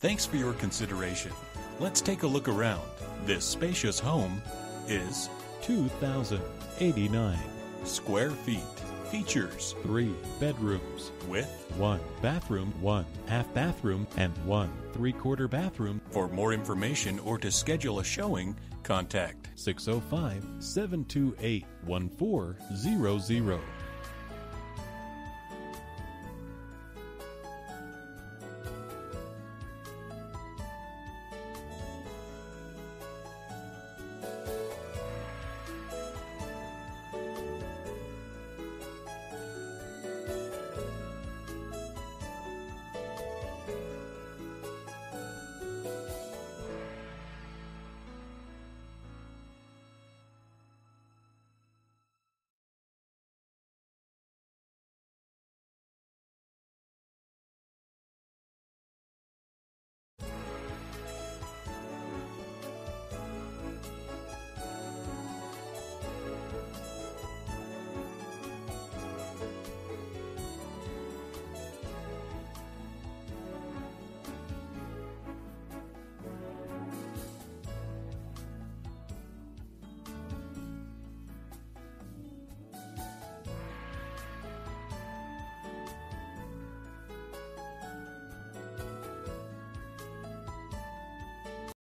Thanks for your consideration. Let's take a look around. This spacious home is 2,089. square feet. Features Three bedrooms, with. one bathroom, one half bathroom, and one three quarter bathroom. For more information or to schedule a showing, contact 605 728 1400.